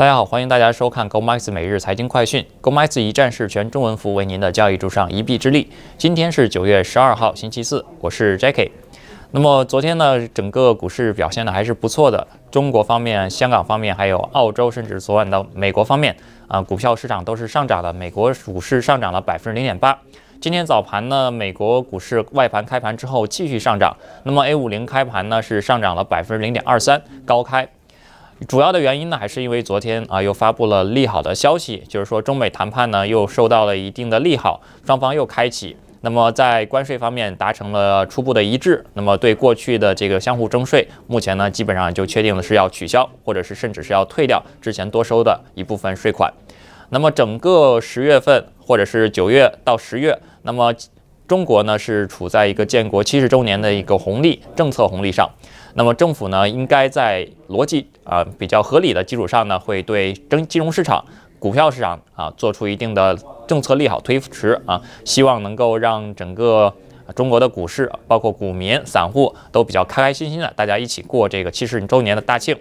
大家好，欢迎大家收看 GoMax 每日财经快讯。GoMax 一站式全中文服务，为您的交易助上一臂之力。今天是九月十二号，星期四，我是 Jackie。那么昨天呢，整个股市表现的还是不错的。中国方面、香港方面，还有澳洲，甚至昨晚的美国方面啊，股票市场都是上涨的。美国股市上涨了百分之零点八。今天早盘呢，美国股市外盘开盘之后继续上涨。那么 A 五零开盘呢是上涨了百分之零点二三，高开。主要的原因呢，还是因为昨天啊又发布了利好的消息，就是说中美谈判呢又受到了一定的利好，双方又开启，那么在关税方面达成了初步的一致，那么对过去的这个相互征税，目前呢基本上就确定的是要取消，或者是甚至是要退掉之前多收的一部分税款。那么整个十月份或者是九月到十月，那么中国呢是处在一个建国七十周年的一个红利政策红利上。那么政府呢，应该在逻辑啊比较合理的基础上呢，会对争金融市场、股票市场啊做出一定的政策利好推迟啊，希望能够让整个中国的股市，包括股民、散户都比较开开心心的，大家一起过这个七十周年的大庆。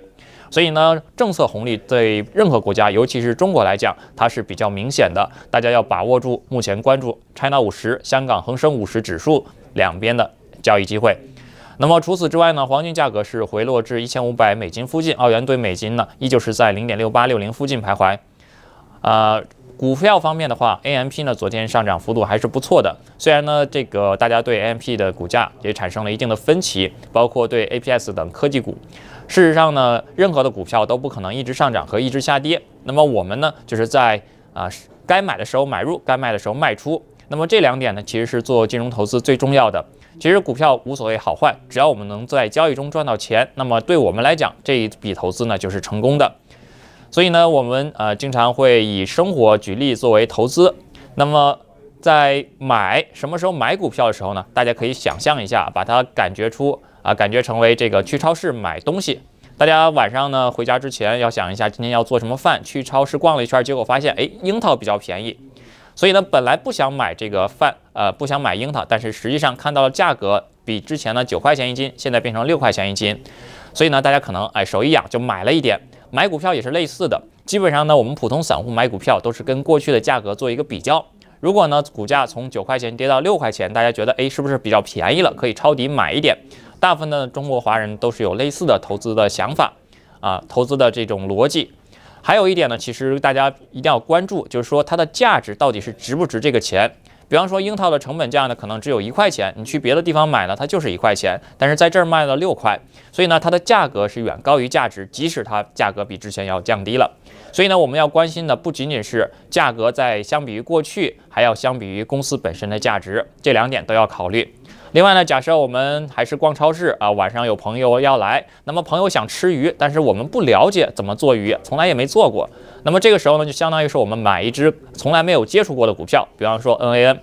所以呢，政策红利对任何国家，尤其是中国来讲，它是比较明显的，大家要把握住目前关注 China 五十、香港恒生五十指数两边的交易机会。那么除此之外呢，黄金价格是回落至一千五百美金附近，澳元兑美金呢依旧是在零点六八六零附近徘徊。啊，股票方面的话，A M P 呢昨天上涨幅度还是不错的，虽然呢这个大家对 A M P 的股价也产生了一定的分歧，包括对 A P S 等科技股。事实上呢，任何的股票都不可能一直上涨和一直下跌。那么我们呢就是在啊该买的时候买入，该卖的时候卖出。那么这两点呢其实是做金融投资最重要的。其实股票无所谓好坏，只要我们能在交易中赚到钱，那么对我们来讲这一笔投资呢就是成功的。所以呢，我们呃经常会以生活举例作为投资。那么在买什么时候买股票的时候呢，大家可以想象一下，把它感觉出啊，感觉成为这个去超市买东西。大家晚上呢回家之前要想一下今天要做什么饭，去超市逛了一圈，结果发现哎樱桃比较便宜。所以呢，本来不想买这个饭，呃，不想买樱桃，但是实际上看到了价格比之前呢九块钱一斤，现在变成六块钱一斤，所以呢，大家可能哎手一痒就买了一点。买股票也是类似的，基本上呢，我们普通散户买股票都是跟过去的价格做一个比较。如果呢股价从九块钱跌到六块钱，大家觉得哎是不是比较便宜了，可以抄底买一点？大部分的中国华人都是有类似的投资的想法啊，投资的这种逻辑。还有一点呢，其实大家一定要关注，就是说它的价值到底是值不值这个钱。比方说樱桃的成本价呢，可能只有一块钱，你去别的地方买呢，它就是一块钱，但是在这儿卖了六块，所以呢，它的价格是远高于价值，即使它价格比之前要降低了。所以呢，我们要关心的不仅仅是价格在相比于过去，还要相比于公司本身的价值，这两点都要考虑。另外呢，假设我们还是逛超市啊，晚上有朋友要来，那么朋友想吃鱼，但是我们不了解怎么做鱼，从来也没做过，那么这个时候呢，就相当于是我们买一只从来没有接触过的股票，比方说 NAN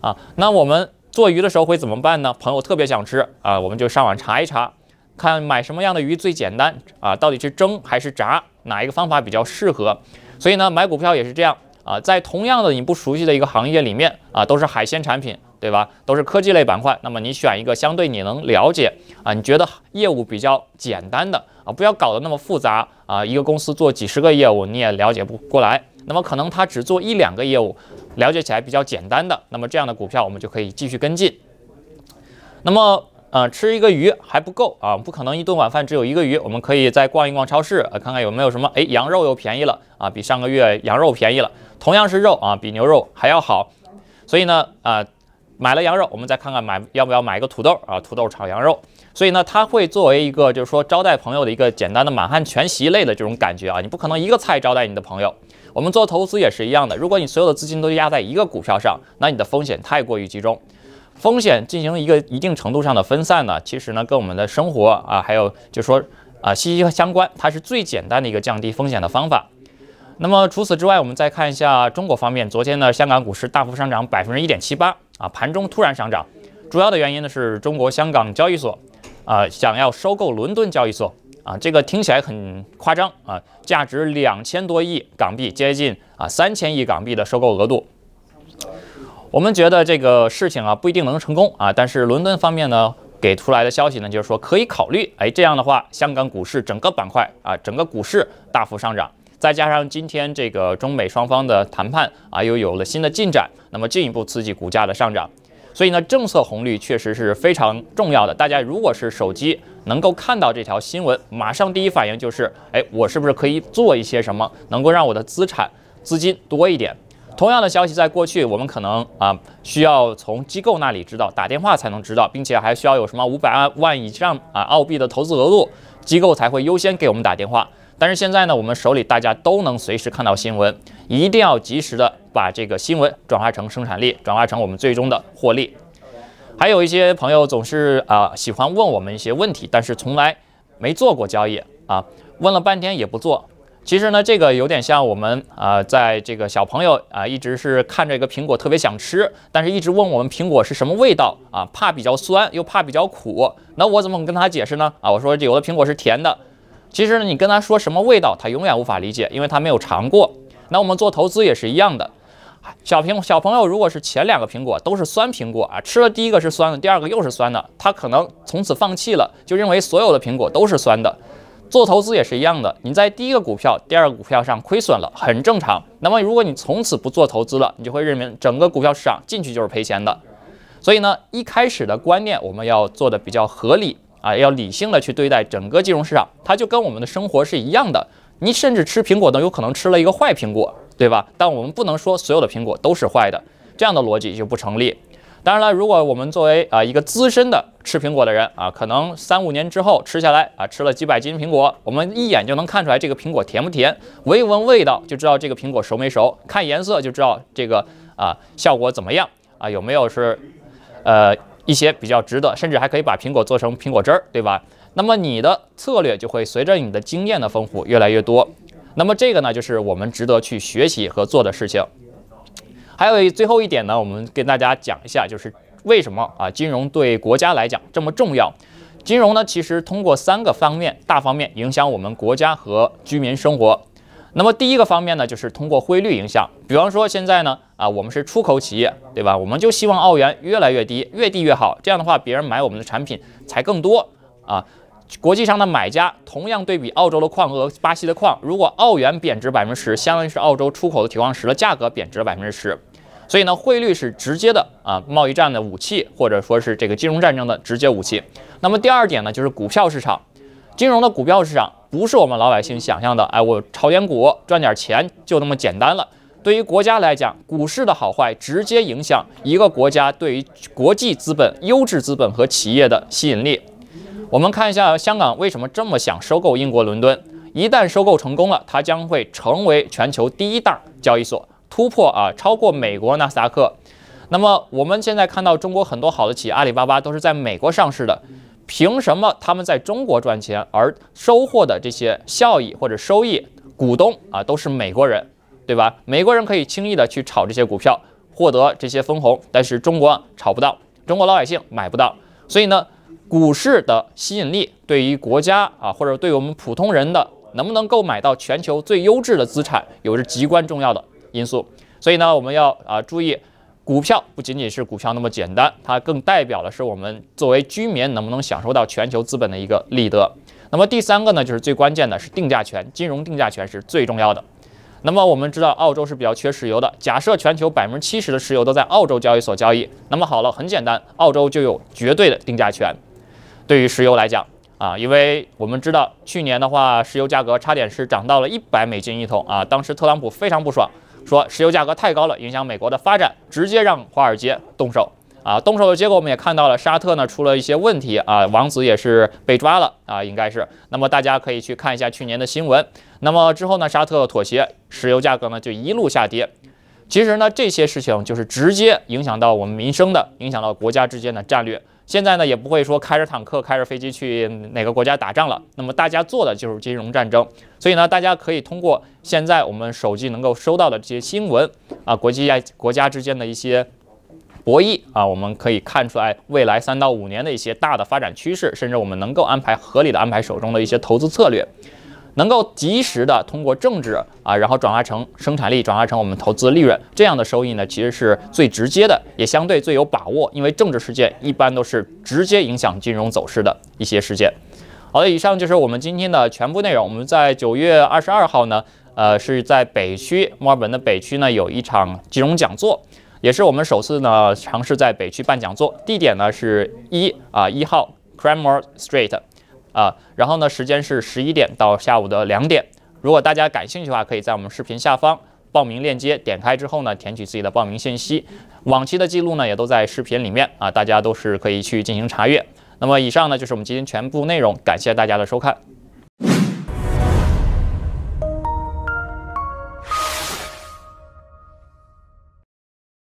啊，那我们做鱼的时候会怎么办呢？朋友特别想吃啊，我们就上网查一查，看买什么样的鱼最简单啊，到底是蒸还是炸，哪一个方法比较适合？所以呢，买股票也是这样啊，在同样的你不熟悉的一个行业里面啊，都是海鲜产品。对吧？都是科技类板块，那么你选一个相对你能了解啊，你觉得业务比较简单的啊，不要搞得那么复杂啊。一个公司做几十个业务你也了解不过来，那么可能他只做一两个业务，了解起来比较简单的，那么这样的股票我们就可以继续跟进。那么呃，吃一个鱼还不够啊，不可能一顿晚饭只有一个鱼，我们可以再逛一逛超市啊，看看有没有什么哎羊肉又便宜了啊，比上个月羊肉便宜了，同样是肉啊，比牛肉还要好，所以呢啊。买了羊肉，我们再看看买要不要买一个土豆啊？土豆炒羊肉，所以呢，它会作为一个就是说招待朋友的一个简单的满汉全席类的这种感觉啊。你不可能一个菜招待你的朋友。我们做投资也是一样的，如果你所有的资金都压在一个股票上，那你的风险太过于集中，风险进行一个一定程度上的分散呢，其实呢跟我们的生活啊，还有就是说啊息息相关，它是最简单的一个降低风险的方法。那么除此之外，我们再看一下中国方面，昨天呢香港股市大幅上涨百分之一点七八。啊，盘中突然上涨，主要的原因呢是中国香港交易所啊想要收购伦敦交易所啊，这个听起来很夸张啊，价值两千多亿港币，接近啊三千亿港币的收购额度。我们觉得这个事情啊不一定能成功啊，但是伦敦方面呢给出来的消息呢就是说可以考虑，哎，这样的话香港股市整个板块啊整个股市大幅上涨。再加上今天这个中美双方的谈判啊，又有了新的进展，那么进一步刺激股价的上涨。所以呢，政策红利确实是非常重要的。大家如果是手机能够看到这条新闻，马上第一反应就是，哎，我是不是可以做一些什么，能够让我的资产资金多一点？同样的消息，在过去我们可能啊需要从机构那里知道，打电话才能知道，并且还需要有什么五百万万以上啊澳币的投资额度，机构才会优先给我们打电话。但是现在呢，我们手里大家都能随时看到新闻，一定要及时的把这个新闻转化成生产力，转化成我们最终的获利。还有一些朋友总是啊喜欢问我们一些问题，但是从来没做过交易啊，问了半天也不做。其实呢，这个有点像我们啊，在这个小朋友啊，一直是看着一个苹果特别想吃，但是一直问我们苹果是什么味道啊，怕比较酸又怕比较苦。那我怎么跟他解释呢？啊，我说有的苹果是甜的。其实呢，你跟他说什么味道，他永远无法理解，因为他没有尝过。那我们做投资也是一样的，小苹小朋友如果是前两个苹果都是酸苹果啊，吃了第一个是酸的，第二个又是酸的，他可能从此放弃了，就认为所有的苹果都是酸的。做投资也是一样的，你在第一个股票、第二个股票上亏损了，很正常。那么如果你从此不做投资了，你就会认为整个股票市场进去就是赔钱的。所以呢，一开始的观念我们要做的比较合理。啊，要理性的去对待整个金融市场，它就跟我们的生活是一样的。你甚至吃苹果都有可能吃了一个坏苹果，对吧？但我们不能说所有的苹果都是坏的，这样的逻辑就不成立。当然了，如果我们作为啊一个资深的吃苹果的人啊，可能三五年之后吃下来啊，吃了几百斤苹果，我们一眼就能看出来这个苹果甜不甜，闻一闻味道就知道这个苹果熟没熟，看颜色就知道这个啊效果怎么样啊，有没有是呃。一些比较值得，甚至还可以把苹果做成苹果汁儿，对吧？那么你的策略就会随着你的经验的丰富越来越多。那么这个呢，就是我们值得去学习和做的事情。还有最后一点呢，我们跟大家讲一下，就是为什么啊，金融对国家来讲这么重要？金融呢，其实通过三个方面大方面影响我们国家和居民生活。那么第一个方面呢，就是通过汇率影响。比方说现在呢，啊，我们是出口企业，对吧？我们就希望澳元越来越低，越低越好。这样的话，别人买我们的产品才更多啊。国际上的买家同样对比澳洲的矿和巴西的矿，如果澳元贬值百分之十，相当于是澳洲出口的铁矿石的价格贬值了百分之十。所以呢，汇率是直接的啊，贸易战的武器，或者说是这个金融战争的直接武器。那么第二点呢，就是股票市场。金融的股票市场不是我们老百姓想象的，哎，我炒点股赚点钱就那么简单了。对于国家来讲，股市的好坏直接影响一个国家对于国际资本、优质资本和企业的吸引力。我们看一下香港为什么这么想收购英国伦敦，一旦收购成功了，它将会成为全球第一大交易所，突破啊，超过美国纳斯达克。那么我们现在看到中国很多好的企业，阿里巴巴都是在美国上市的。凭什么他们在中国赚钱，而收获的这些效益或者收益，股东啊都是美国人，对吧？美国人可以轻易的去炒这些股票，获得这些分红，但是中国炒不到，中国老百姓买不到。所以呢，股市的吸引力对于国家啊，或者对我们普通人的能不能购买到全球最优质的资产，有着极关重要的因素。所以呢，我们要啊注意。股票不仅仅是股票那么简单，它更代表的是我们作为居民能不能享受到全球资本的一个利得。那么第三个呢，就是最关键的是定价权，金融定价权是最重要的。那么我们知道澳洲是比较缺石油的，假设全球百分之七十的石油都在澳洲交易所交易，那么好了，很简单，澳洲就有绝对的定价权。对于石油来讲啊，因为我们知道去年的话，石油价格差点是涨到了一百美金一桶啊，当时特朗普非常不爽。说石油价格太高了，影响美国的发展，直接让华尔街动手啊！动手的结果我们也看到了，沙特呢出了一些问题啊，王子也是被抓了啊，应该是。那么大家可以去看一下去年的新闻。那么之后呢，沙特妥协，石油价格呢就一路下跌。其实呢，这些事情就是直接影响到我们民生的，影响到国家之间的战略。现在呢，也不会说开着坦克、开着飞机去哪个国家打仗了。那么大家做的就是金融战争。所以呢，大家可以通过现在我们手机能够收到的这些新闻啊，国际国家之间的一些博弈啊，我们可以看出来未来三到五年的一些大的发展趋势，甚至我们能够安排合理的安排手中的一些投资策略。能够及时的通过政治啊，然后转化成生产力，转化成我们投资利润，这样的收益呢，其实是最直接的，也相对最有把握。因为政治事件一般都是直接影响金融走势的一些事件。好的，以上就是我们今天的全部内容。我们在九月二十二号呢，呃，是在北区墨尔本的北区呢有一场金融讲座，也是我们首次呢尝试在北区办讲座。地点呢是一啊一号 Cranmore Street 啊，然后呢时间是十一点到下午的两点。如果大家感兴趣的话，可以在我们视频下方报名链接点开之后呢，填取自己的报名信息。往期的记录呢也都在视频里面啊，大家都是可以去进行查阅。那么以上呢就是我们今天全部内容，感谢大家的收看。